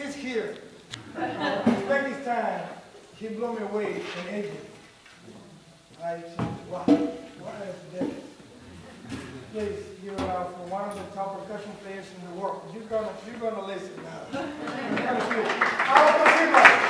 He's here. Uzbekistan, he blew me away in India. I said, wow, what is this? Please, you are one of the top percussion players in the world. You're gonna, you're gonna listen now. You're gonna.